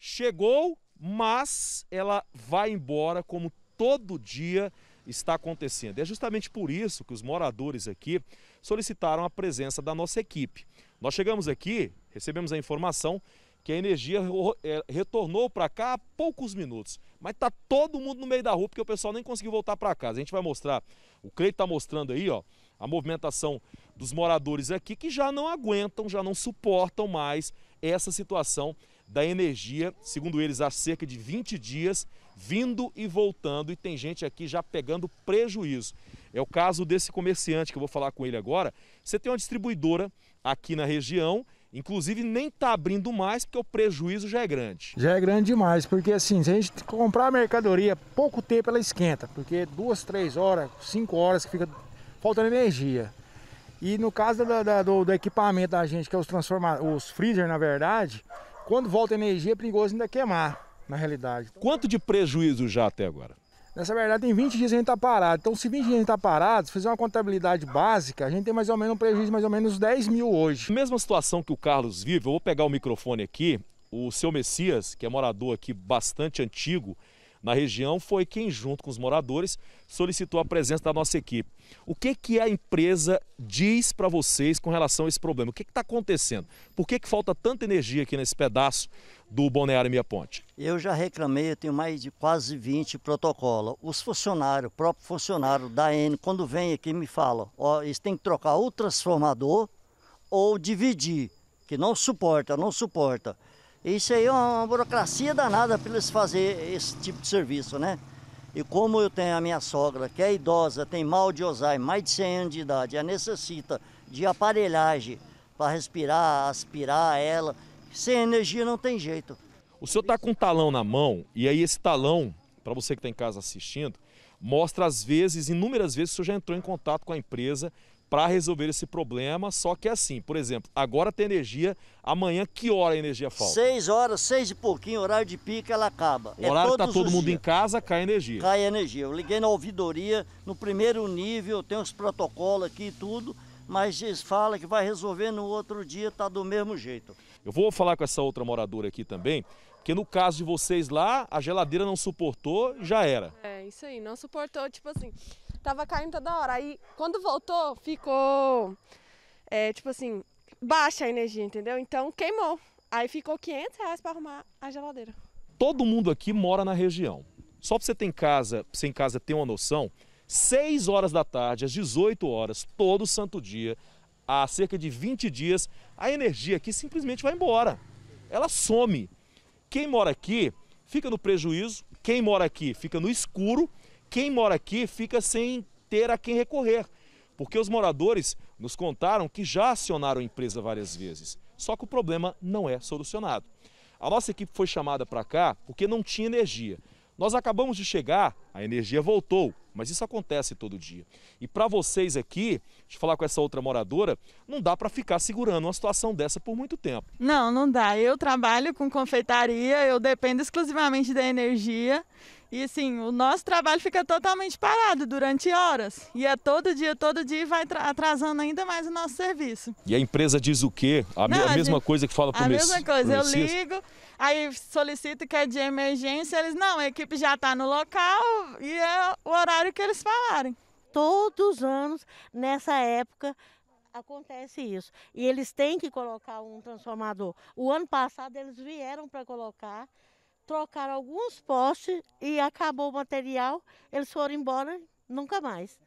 chegou, mas ela vai embora como todo dia está acontecendo. É justamente por isso que os moradores aqui solicitaram a presença da nossa equipe. Nós chegamos aqui, recebemos a informação que a energia é, retornou para cá há poucos minutos. Mas está todo mundo no meio da rua porque o pessoal nem conseguiu voltar para casa. A gente vai mostrar, o Cleito está mostrando aí, ó, a movimentação dos moradores aqui que já não aguentam, já não suportam mais essa situação da energia, segundo eles, há cerca de 20 dias, vindo e voltando, e tem gente aqui já pegando prejuízo. É o caso desse comerciante que eu vou falar com ele agora. Você tem uma distribuidora aqui na região Inclusive nem está abrindo mais porque o prejuízo já é grande. Já é grande demais, porque assim, se a gente comprar a mercadoria, pouco tempo ela esquenta, porque duas, três horas, cinco horas que fica faltando energia. E no caso da, da, do, do, equipamento da gente, que é os os freezer na verdade, quando volta energia é perigoso ainda queimar, na realidade. Quanto de prejuízo já até agora? Nessa verdade, tem 20 dias a gente está parado. Então, se 20 dias a gente está parado, se fizer uma contabilidade básica, a gente tem mais ou menos um prejuízo de mais ou menos 10 mil hoje. Mesma situação que o Carlos vive, eu vou pegar o microfone aqui. O seu Messias, que é morador aqui bastante antigo, na região foi quem, junto com os moradores, solicitou a presença da nossa equipe. O que, que a empresa diz para vocês com relação a esse problema? O que está acontecendo? Por que, que falta tanta energia aqui nesse pedaço do Balneário Minha Ponte? Eu já reclamei, eu tenho mais de quase 20 protocolos. Os funcionários, o próprio funcionário da N, quando vem aqui me fala, ó, eles têm que trocar o transformador ou dividir, que não suporta, não suporta. Isso aí é uma burocracia danada para eles fazer esse tipo de serviço, né? E como eu tenho a minha sogra, que é idosa, tem mal de Alzheimer, mais de 100 anos de idade, ela necessita de aparelhagem para respirar, aspirar ela, sem energia não tem jeito. O senhor está com um talão na mão, e aí esse talão, para você que está em casa assistindo, mostra às vezes, inúmeras vezes, o senhor já entrou em contato com a empresa para resolver esse problema. Só que é assim, por exemplo, agora tem energia, amanhã que hora a energia falta? Seis horas, seis e pouquinho, horário de pico, ela acaba. O horário é que tá todo mundo dias. em casa, cai energia. Cai energia. Eu liguei na ouvidoria, no primeiro nível, tem os protocolos aqui e tudo, mas eles falam que vai resolver no outro dia, tá do mesmo jeito. Eu vou falar com essa outra moradora aqui também, porque no caso de vocês lá, a geladeira não suportou, já era. É, isso aí, não suportou, tipo assim, tava caindo toda hora. Aí quando voltou, ficou, é, tipo assim, baixa a energia, entendeu? Então queimou. Aí ficou 500 reais para arrumar a geladeira. Todo mundo aqui mora na região. Só para você ter em casa, você em casa ter uma noção, 6 horas da tarde, às 18 horas, todo santo dia, há cerca de 20 dias, a energia aqui simplesmente vai embora. Ela some. Quem mora aqui fica no prejuízo, quem mora aqui fica no escuro quem mora aqui fica sem ter a quem recorrer, porque os moradores nos contaram que já acionaram a empresa várias vezes, só que o problema não é solucionado. A nossa equipe foi chamada para cá porque não tinha energia. Nós acabamos de chegar, a energia voltou, mas isso acontece todo dia. E para vocês aqui, de falar com essa outra moradora, não dá para ficar segurando uma situação dessa por muito tempo. Não, não dá. Eu trabalho com confeitaria, eu dependo exclusivamente da energia. E assim, o nosso trabalho fica totalmente parado durante horas. E é todo dia, todo dia vai atrasando ainda mais o nosso serviço. E a empresa diz o quê? A, Não, a, a mesma gente, coisa que fala para o A mesma coisa, eu ligo, aí solicito que é de emergência, eles, não, a equipe já está no local e é o horário que eles falarem. Todos os anos, nessa época, acontece isso. E eles têm que colocar um transformador. O ano passado eles vieram para colocar, trocaram alguns postes e acabou o material, eles foram embora nunca mais.